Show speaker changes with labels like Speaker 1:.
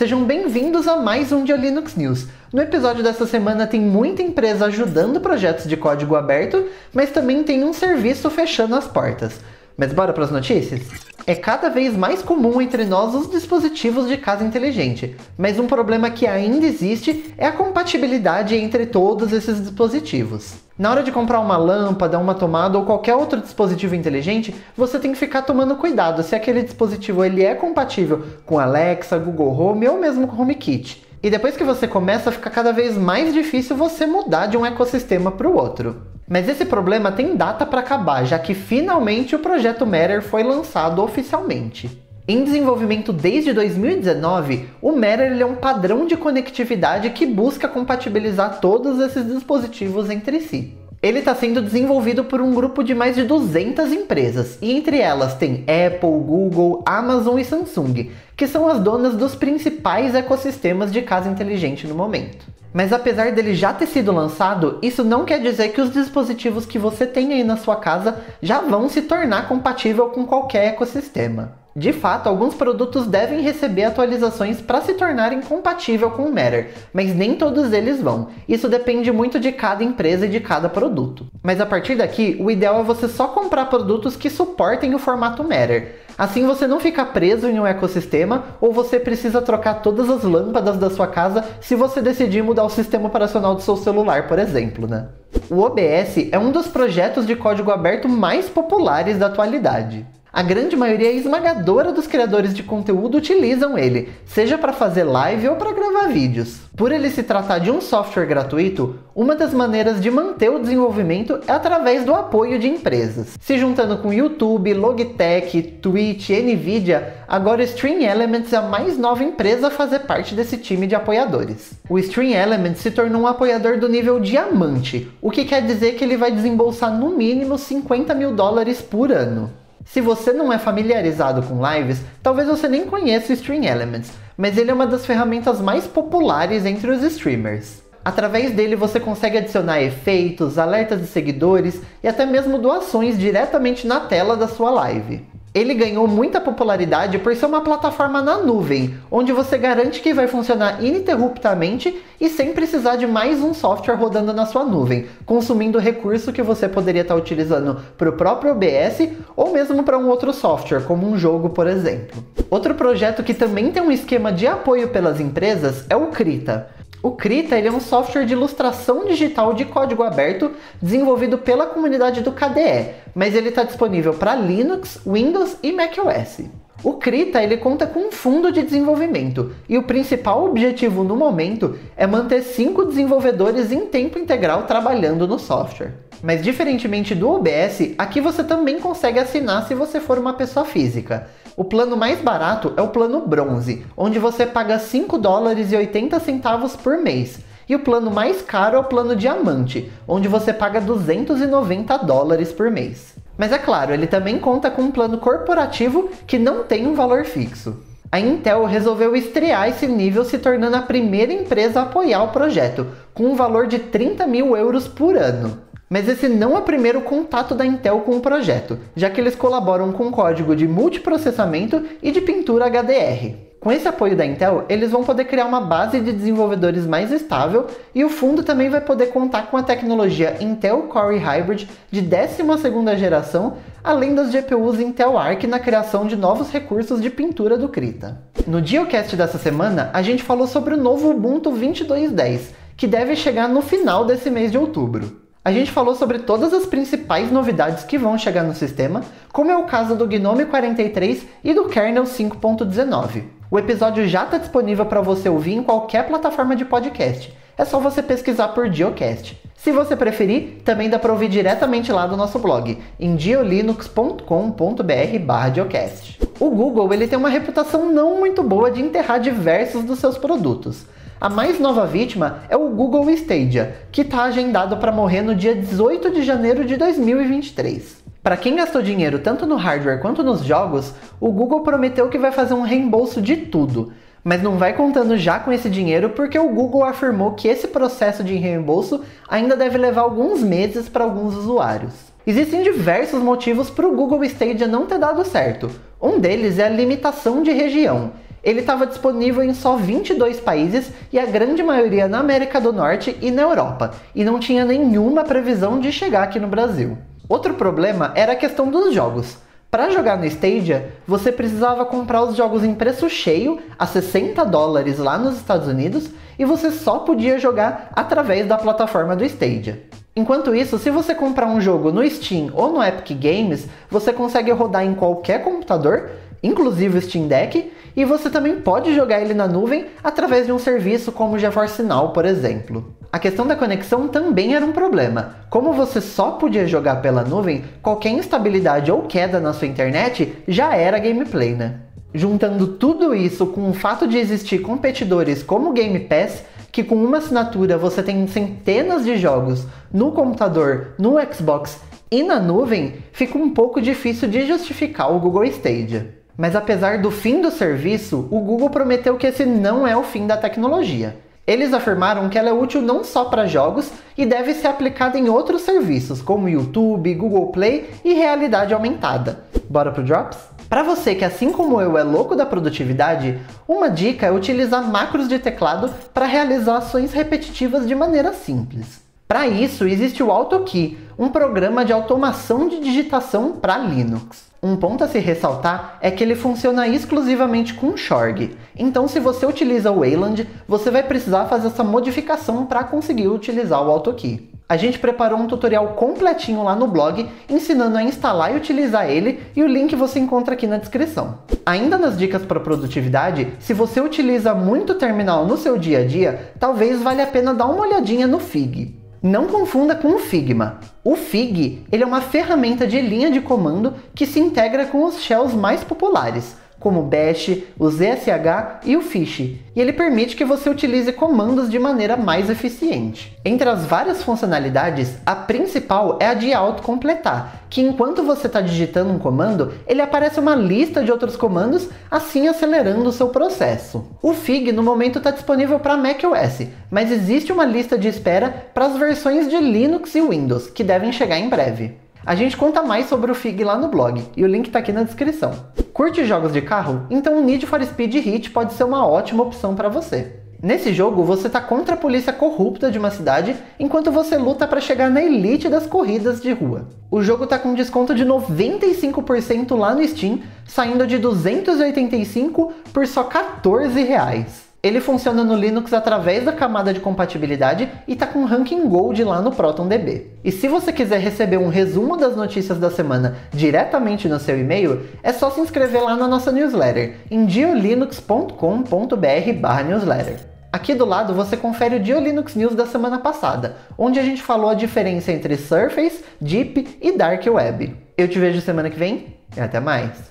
Speaker 1: Sejam bem-vindos a mais um Dia Linux News. No episódio dessa semana tem muita empresa ajudando projetos de código aberto, mas também tem um serviço fechando as portas. Mas bora para as notícias? É cada vez mais comum entre nós os dispositivos de casa inteligente, mas um problema que ainda existe é a compatibilidade entre todos esses dispositivos. Na hora de comprar uma lâmpada, uma tomada ou qualquer outro dispositivo inteligente, você tem que ficar tomando cuidado se aquele dispositivo ele é compatível com Alexa, Google Home ou mesmo com HomeKit. E depois que você começa, fica cada vez mais difícil você mudar de um ecossistema para o outro. Mas esse problema tem data para acabar, já que finalmente o projeto Matter foi lançado oficialmente. Em desenvolvimento desde 2019, o Matter é um padrão de conectividade que busca compatibilizar todos esses dispositivos entre si. Ele está sendo desenvolvido por um grupo de mais de 200 empresas, e entre elas tem Apple, Google, Amazon e Samsung, que são as donas dos principais ecossistemas de casa inteligente no momento. Mas apesar dele já ter sido lançado, isso não quer dizer que os dispositivos que você tem aí na sua casa já vão se tornar compatível com qualquer ecossistema. De fato, alguns produtos devem receber atualizações para se tornarem compatível com o Matter, mas nem todos eles vão. Isso depende muito de cada empresa e de cada produto. Mas a partir daqui, o ideal é você só comprar produtos que suportem o formato Matter. Assim você não fica preso em um ecossistema ou você precisa trocar todas as lâmpadas da sua casa se você decidir mudar o sistema operacional do seu celular, por exemplo, né? O OBS é um dos projetos de código aberto mais populares da atualidade. A grande maioria esmagadora dos criadores de conteúdo utilizam ele, seja para fazer live ou para gravar vídeos. Por ele se tratar de um software gratuito, uma das maneiras de manter o desenvolvimento é através do apoio de empresas. Se juntando com YouTube, Logitech, Twitch, Nvidia, agora o Stream Elements é a mais nova empresa a fazer parte desse time de apoiadores. O Stream Elements se tornou um apoiador do nível diamante, o que quer dizer que ele vai desembolsar no mínimo 50 mil dólares por ano. Se você não é familiarizado com lives, talvez você nem conheça o Stream Elements, mas ele é uma das ferramentas mais populares entre os streamers. Através dele você consegue adicionar efeitos, alertas de seguidores e até mesmo doações diretamente na tela da sua live. Ele ganhou muita popularidade por ser uma plataforma na nuvem, onde você garante que vai funcionar ininterruptamente e sem precisar de mais um software rodando na sua nuvem, consumindo recurso que você poderia estar utilizando para o próprio OBS ou mesmo para um outro software, como um jogo, por exemplo. Outro projeto que também tem um esquema de apoio pelas empresas é o Krita. O Krita é um software de ilustração digital de código aberto desenvolvido pela comunidade do KDE, mas ele está disponível para Linux, Windows e macOS. O Krita ele conta com um fundo de desenvolvimento e o principal objetivo no momento é manter cinco desenvolvedores em tempo integral trabalhando no software. Mas diferentemente do OBS, aqui você também consegue assinar se você for uma pessoa física. O plano mais barato é o plano bronze, onde você paga 5 dólares e 80 centavos por mês. E o plano mais caro é o plano diamante, onde você paga 290 dólares por mês. Mas é claro, ele também conta com um plano corporativo que não tem um valor fixo. A Intel resolveu estrear esse nível se tornando a primeira empresa a apoiar o projeto, com um valor de 30 mil euros por ano. Mas esse não é o primeiro contato da Intel com o projeto, já que eles colaboram com código de multiprocessamento e de pintura HDR. Com esse apoio da Intel, eles vão poder criar uma base de desenvolvedores mais estável e o fundo também vai poder contar com a tecnologia Intel Core Hybrid de 12ª geração, além das GPUs Intel Arc na criação de novos recursos de pintura do Krita. No Geocast dessa semana, a gente falou sobre o novo Ubuntu 22.10, que deve chegar no final desse mês de outubro. A gente falou sobre todas as principais novidades que vão chegar no sistema, como é o caso do Gnome 43 e do kernel 5.19. O episódio já está disponível para você ouvir em qualquer plataforma de podcast. É só você pesquisar por Geocast. Se você preferir, também dá para ouvir diretamente lá do nosso blog, em geolinux.com.br/geocast. O Google ele tem uma reputação não muito boa de enterrar diversos dos seus produtos. A mais nova vítima é o Google Stadia, que está agendado para morrer no dia 18 de janeiro de 2023. Para quem gastou dinheiro tanto no hardware quanto nos jogos, o Google prometeu que vai fazer um reembolso de tudo, mas não vai contando já com esse dinheiro porque o Google afirmou que esse processo de reembolso ainda deve levar alguns meses para alguns usuários. Existem diversos motivos para o Google Stadia não ter dado certo. Um deles é a limitação de região. Ele estava disponível em só 22 países e a grande maioria na América do Norte e na Europa, e não tinha nenhuma previsão de chegar aqui no Brasil. Outro problema era a questão dos jogos. Para jogar no Stadia, você precisava comprar os jogos em preço cheio, a 60 dólares lá nos Estados Unidos, e você só podia jogar através da plataforma do Stadia. Enquanto isso, se você comprar um jogo no Steam ou no Epic Games, você consegue rodar em qualquer computador, inclusive o Steam Deck, e você também pode jogar ele na nuvem através de um serviço como o GeForce Now, por exemplo. A questão da conexão também era um problema. Como você só podia jogar pela nuvem, qualquer instabilidade ou queda na sua internet já era gameplay, né? Juntando tudo isso com o fato de existir competidores como o Game Pass, que com uma assinatura você tem centenas de jogos no computador, no Xbox e na nuvem, fica um pouco difícil de justificar o Google Stadia. Mas apesar do fim do serviço, o Google prometeu que esse não é o fim da tecnologia. Eles afirmaram que ela é útil não só para jogos e deve ser aplicada em outros serviços, como YouTube, Google Play e realidade aumentada. Bora pro Drops? Para você que, assim como eu, é louco da produtividade, uma dica é utilizar macros de teclado para realizar ações repetitivas de maneira simples. Para isso, existe o AutoKey, um programa de automação de digitação para Linux. Um ponto a se ressaltar é que ele funciona exclusivamente com Shorg. Então, se você utiliza o Wayland, você vai precisar fazer essa modificação para conseguir utilizar o AutoKey. A gente preparou um tutorial completinho lá no blog ensinando a instalar e utilizar ele e o link você encontra aqui na descrição. Ainda nas dicas para produtividade, se você utiliza muito terminal no seu dia a dia, talvez valha a pena dar uma olhadinha no Fig. Não confunda com o Figma. O Fig ele é uma ferramenta de linha de comando que se integra com os shells mais populares, como o Bash, o ZSH e o Fish, e ele permite que você utilize comandos de maneira mais eficiente. Entre as várias funcionalidades, a principal é a de autocompletar, que enquanto você está digitando um comando, ele aparece uma lista de outros comandos, assim acelerando o seu processo. O Fig no momento está disponível para macOS, mas existe uma lista de espera para as versões de Linux e Windows, que devem chegar em breve. A gente conta mais sobre o Fig lá no blog, e o link está aqui na descrição. Curte jogos de carro? Então o Need for Speed Heat pode ser uma ótima opção para você. Nesse jogo, você está contra a polícia corrupta de uma cidade, enquanto você luta para chegar na elite das corridas de rua. O jogo está com desconto de 95% lá no Steam, saindo de 285 por só 14 reais. Ele funciona no Linux através da camada de compatibilidade e está com ranking Gold lá no ProtonDB. E se você quiser receber um resumo das notícias da semana diretamente no seu e-mail, é só se inscrever lá na nossa newsletter em diolinux.com.br/newsletter. Aqui do lado você confere o DioLinux News da semana passada, onde a gente falou a diferença entre Surface, Deep e Dark Web. Eu te vejo semana que vem e até mais!